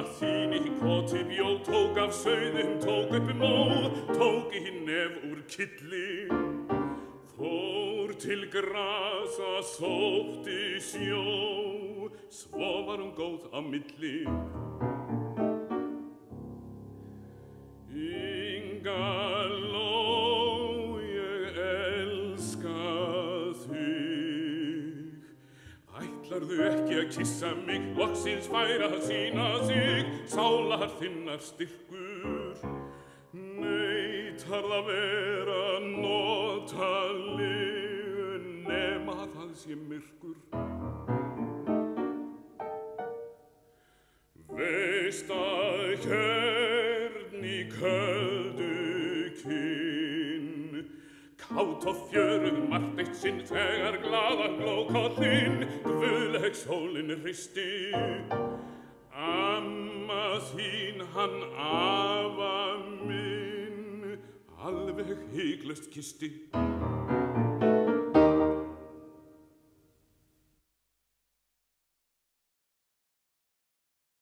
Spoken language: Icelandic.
Amma þín í koti bjó tók af sauðum, tók upp nó tók í nef úr killi Fór til grasa, sótti sjó svo var hún góð á milli. Ingaló, Ætlarðu ekki að kissa mig, loksins færa að sína sig, sálar þinnar styrkur. Neitar það vera notaleg, nema það sé myrkur. Veist að hjörn í köldu kinn Kátt og fjörug margt eitt sinn þegar glaðar glókollinn Guðleg sólinn hristi. Amma þín hann afa minn Alveg hygglust kisti